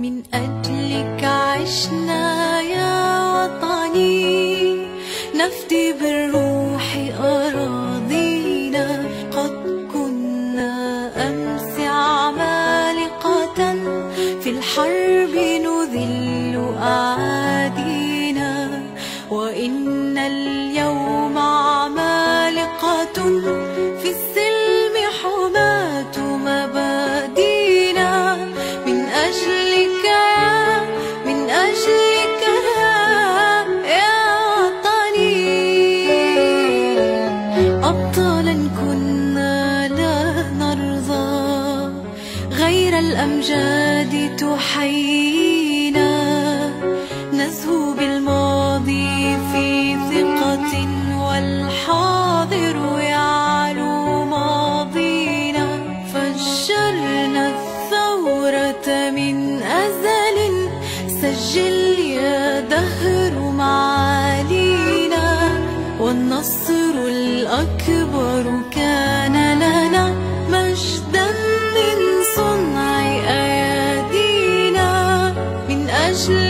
من أجلك عشنا يا وطني. نفدي بالروح أراضينا. قد كنا أمس عمالقة. في الحرب نذل أعادينا. وإن اليوم عمالقة. الأمجاد تحيينا. نزهو بالماضي في ثقة والحاضر يعلو ماضينا. فجرنا الثورة من أزل. سجل يا دهر معالينا. والنصر الأكبر 是